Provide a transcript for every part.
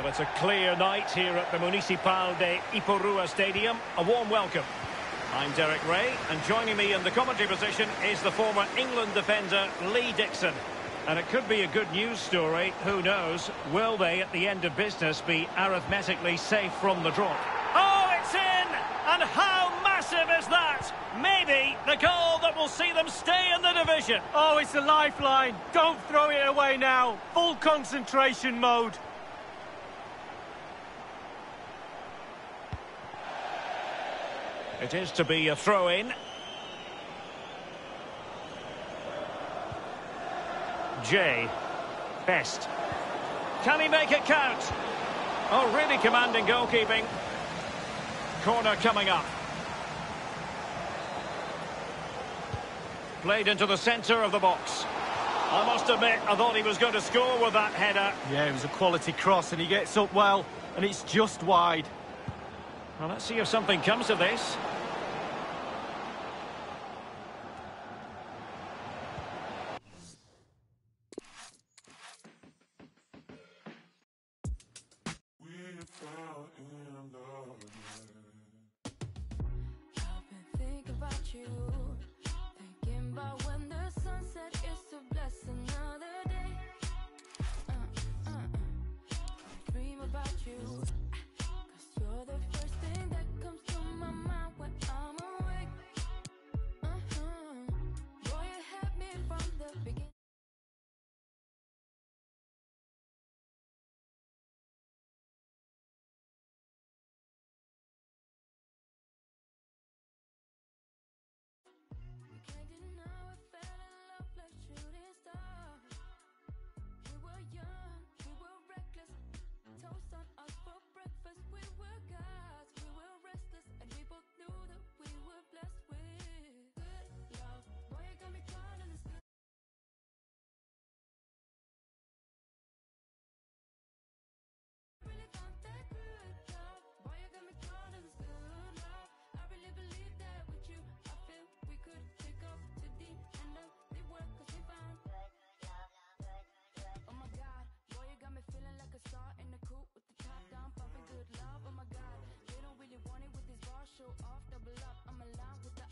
Well, it's a clear night here at the Municipal de Ipurua Stadium. A warm welcome. I'm Derek Rae, and joining me in the commentary position is the former England defender Lee Dixon. And it could be a good news story, who knows? Will they, at the end of business, be arithmetically safe from the drop? Oh, it's in! And how massive is that? Maybe the goal that will see them stay in the division. Oh, it's a lifeline. Don't throw it away now. Full concentration mode. It is to be a throw-in. Jay. Best. Can he make it count? Oh, really commanding goalkeeping. Corner coming up. Played into the centre of the box. I must admit, I thought he was going to score with that header. Yeah, it was a quality cross, and he gets up well, and it's just wide. Well, let's see if something comes of this. show off, double up. I'm alive with the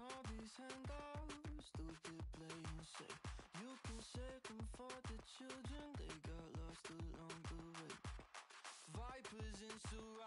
all these stupid playing safe. You can shake them for the children, they got lost along the way. Vipers in surround,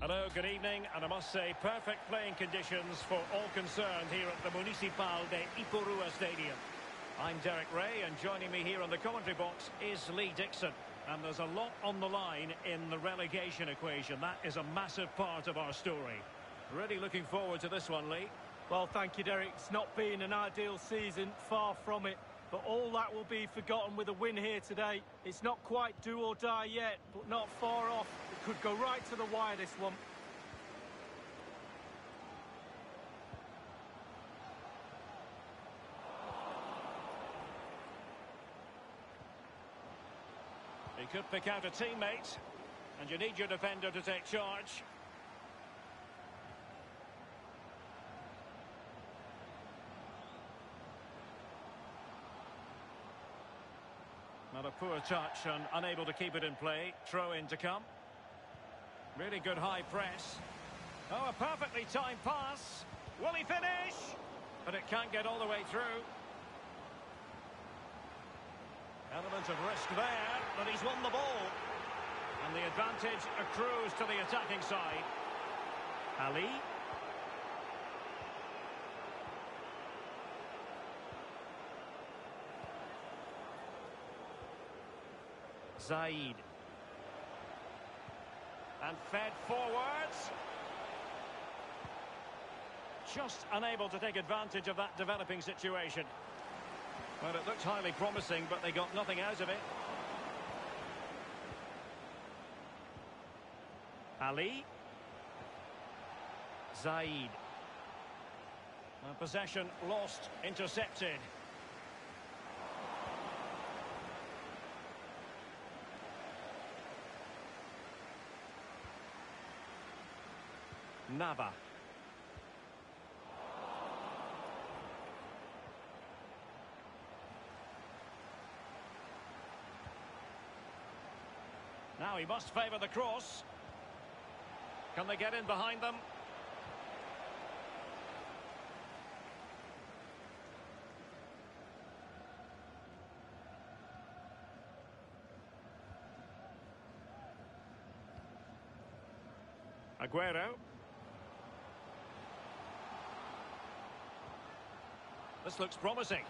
Hello, good evening, and I must say, perfect playing conditions for all concerned here at the Municipal de Ipurua Stadium. I'm Derek Rae, and joining me here on the commentary box is Lee Dixon. And there's a lot on the line in the relegation equation. That is a massive part of our story. Really looking forward to this one, Lee. Well, thank you, Derek. It's not been an ideal season, far from it. But all that will be forgotten with a win here today. It's not quite do or die yet, but not far off. Could go right to the wire, this one. He could pick out a teammate, and you need your defender to take charge. Not a poor touch and unable to keep it in play. Throw in to come. Really good high press. Oh, a perfectly timed pass. Will he finish? But it can't get all the way through. Element of risk there, but he's won the ball. And the advantage accrues to the attacking side. Ali. Zaid. And fed forwards. Just unable to take advantage of that developing situation. Well, it looked highly promising, but they got nothing out of it. Ali. Zaid. Possession lost, intercepted. Nava. Now he must favour the cross. Can they get in behind them? Aguero. This looks promising.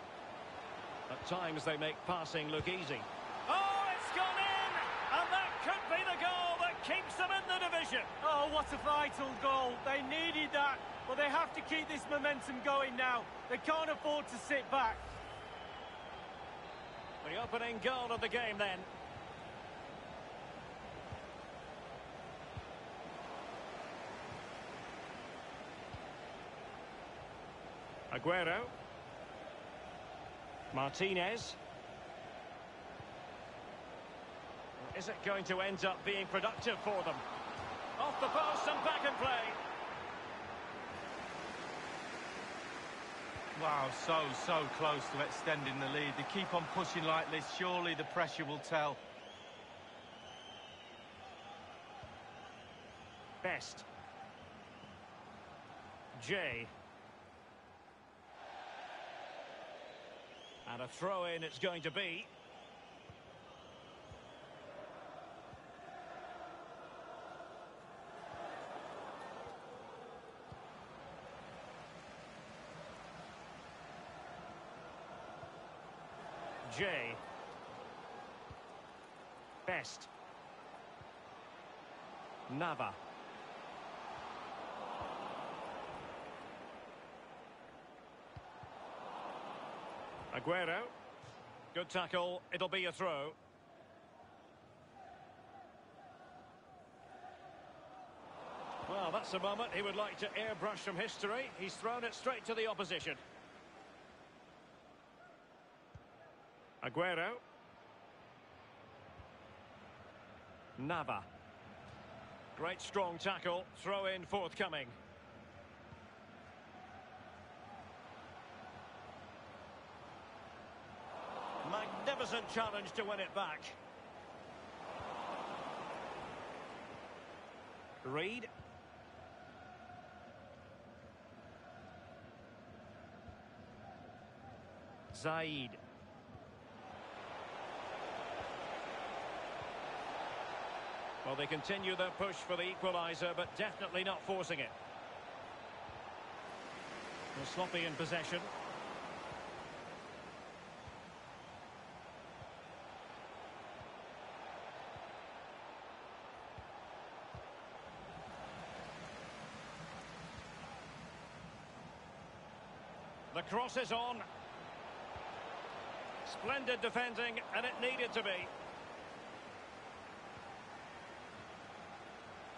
At times they make passing look easy. Oh, it's gone in! And that could be the goal that keeps them in the division. Oh, what a vital goal. They needed that, but they have to keep this momentum going now. They can't afford to sit back. The opening goal of the game then. Aguero. Martinez. Is it going to end up being productive for them? Off the post and back in play. Wow, so, so close to extending the lead. They keep on pushing like this. Surely the pressure will tell. Best. Jay. And a throw in it's going to be. Jay. Best. Nava. Aguero. Good tackle. It'll be a throw. Well, that's a moment he would like to airbrush from history. He's thrown it straight to the opposition. Aguero. Nava. Great strong tackle, throw in forthcoming. Magnificent challenge to win it back. Reed. Zaid. Well, they continue their push for the equaliser, but definitely not forcing it. Well, sloppy in possession. The cross is on. Splendid defending, and it needed to be.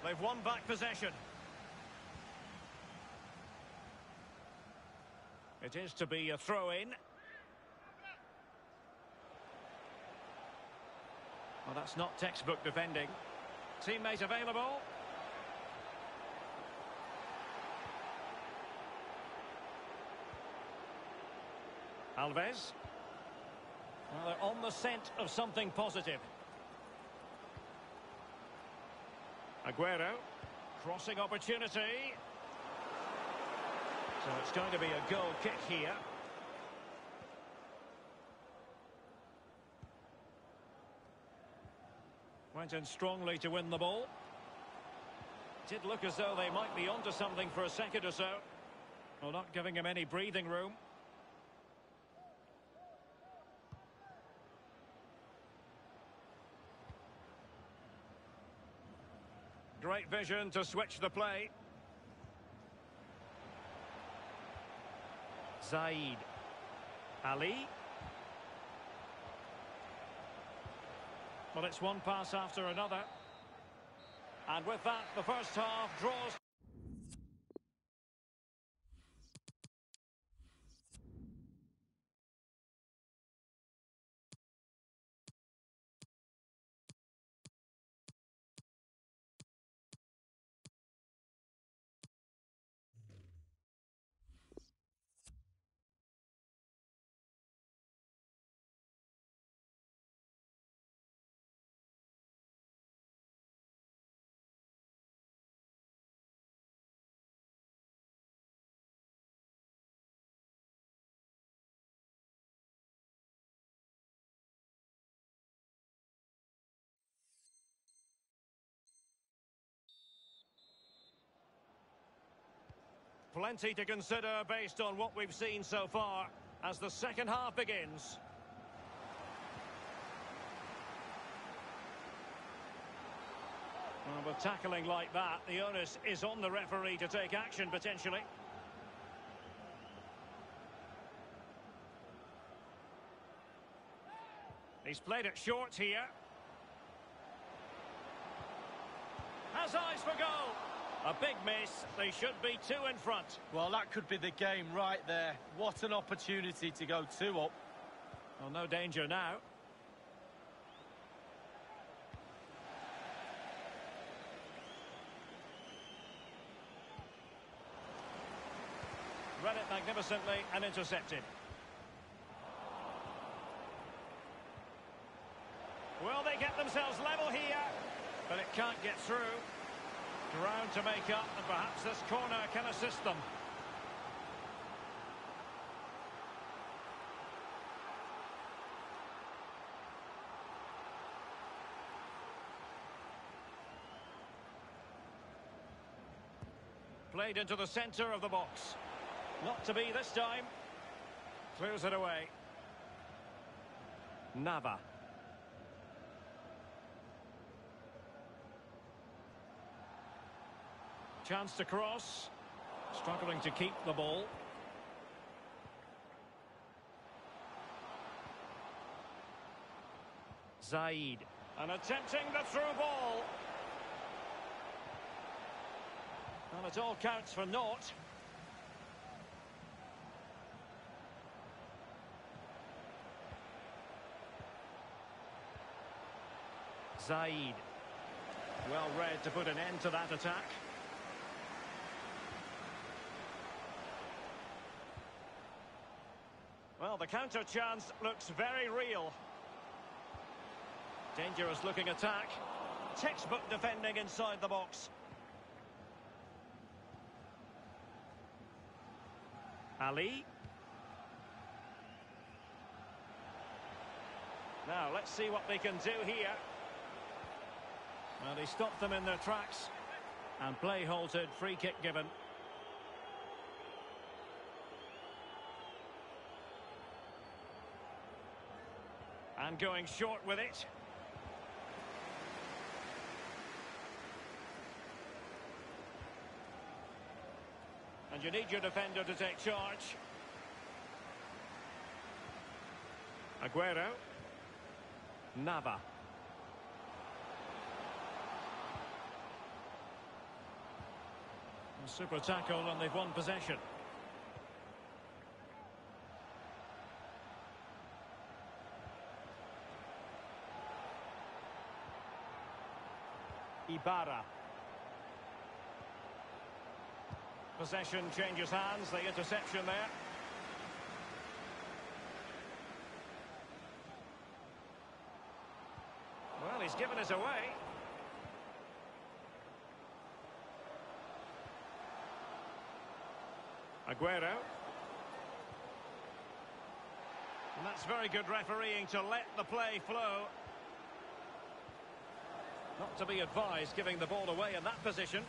They've won back possession. It is to be a throw-in. Well, that's not textbook defending. Teammate available. Alves. Well, they're on the scent of something positive. Aguero. Crossing opportunity. So it's going to be a goal kick here. Went in strongly to win the ball. Did look as though they might be onto something for a second or so. Well, not giving him any breathing room. Great vision to switch the play. Zaid. Ali. Well, it's one pass after another. And with that, the first half draws Plenty to consider based on what we've seen so far as the second half begins. Well, with tackling like that, the onus is on the referee to take action potentially. He's played it short here. Has eyes for goal. A big miss. They should be two in front. Well, that could be the game right there. What an opportunity to go two up. Well, no danger now. Read it magnificently and intercepted. Will they get themselves level here? But it can't get through. Ground to make up, and perhaps this corner can assist them. Played into the centre of the box. Not to be this time. Clears it away. Nava. Chance to cross. Struggling to keep the ball. Zaid. And attempting the through ball. And it all counts for naught. Zaid. Well read to put an end to that attack. Well, the counter chance looks very real. Dangerous looking attack. Textbook defending inside the box. Ali. Now, let's see what they can do here. Well, he stopped them in their tracks. And play halted, free kick given. And going short with it. And you need your defender to take charge. Aguero. Nava. A super tackle and they've won possession. Ibarra. Possession changes hands, the interception there. Well, he's given us away. Aguero. And that's very good refereeing to let the play flow. Not to be advised giving the ball away in that position.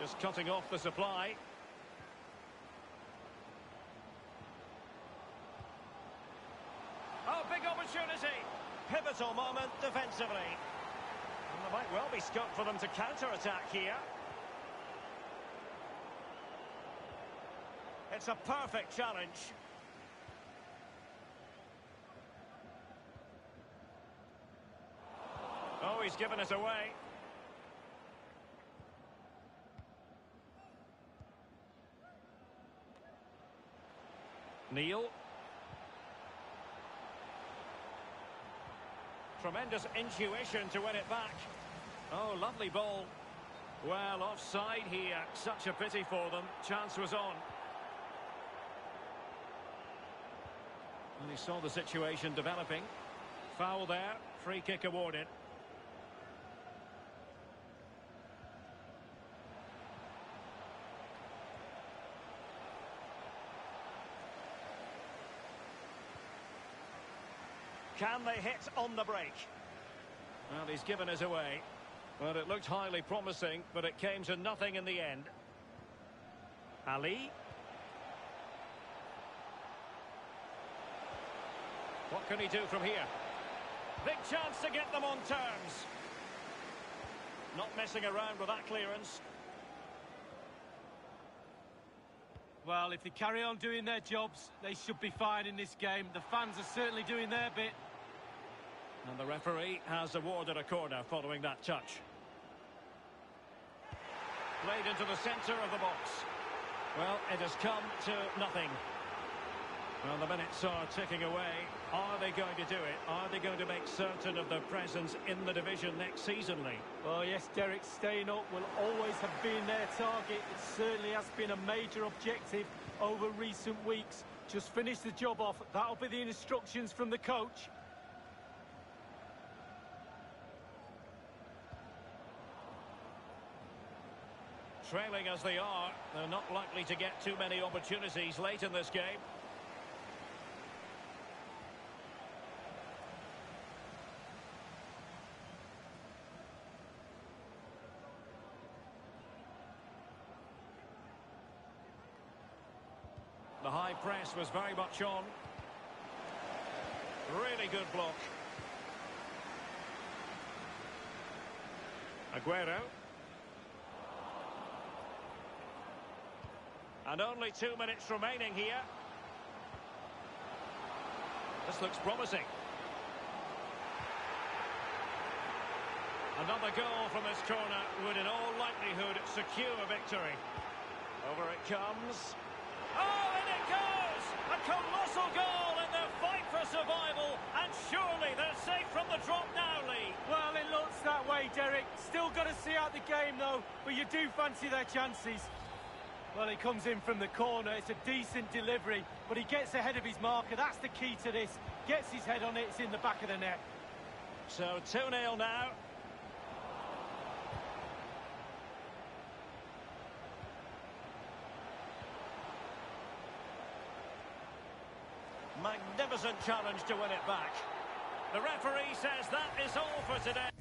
Just cutting off the supply. Oh, big opportunity. Pivotal moment defensively. And there might well be scope for them to counter-attack here. It's a perfect challenge. Oh, he's given us away. Neil. Tremendous intuition to win it back. Oh, lovely ball. Well, offside here. Such a pity for them. Chance was on. And he saw the situation developing. Foul there. Free kick awarded. Can they hit on the break? Well, he's given us away. Well, it looked highly promising, but it came to nothing in the end. Ali. What can he do from here? Big chance to get them on terms. Not messing around with that clearance. Well, if they carry on doing their jobs, they should be fine in this game. The fans are certainly doing their bit. And the referee has awarded a corner following that touch. Played into the centre of the box. Well, it has come to nothing. Well, the minutes are ticking away. Are they going to do it? Are they going to make certain of their presence in the division next season, Lee? Well, yes, Derek, staying up will always have been their target. It certainly has been a major objective over recent weeks. Just finish the job off. That'll be the instructions from the coach. Trailing as they are, they're not likely to get too many opportunities late in this game. The high press was very much on. Really good block. Aguero. And only two minutes remaining here. This looks promising. Another goal from this corner would in all likelihood secure a victory. Over it comes. Oh, and it goes! A colossal goal in their fight for for survival, and surely they're safe from the drop now, Lee. Well, it looks that way, Derek. Still got to see out the game, though, but you do fancy their chances. Well, he comes in from the corner. It's a decent delivery, but he gets ahead of his marker. That's the key to this. Gets his head on it. It's in the back of the net. So 2-0 now. Magnificent challenge to win it back. The referee says that is all for today.